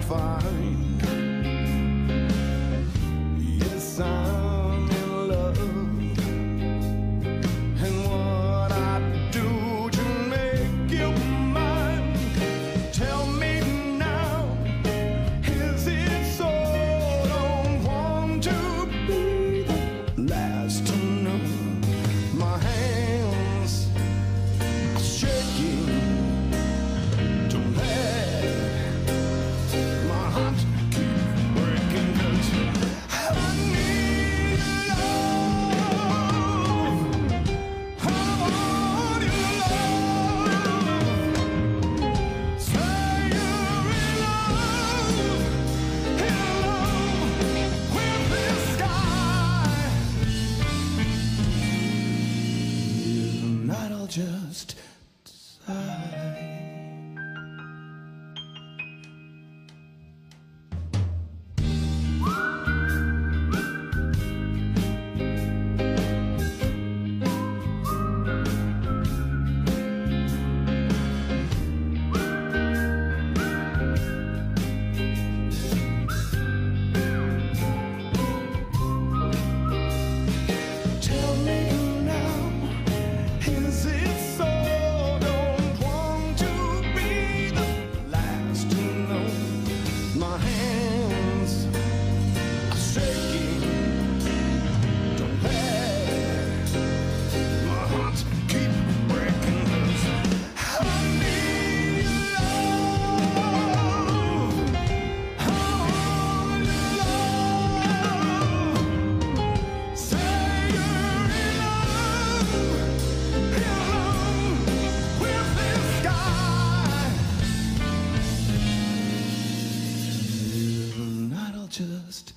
fine. I'll just sigh. Just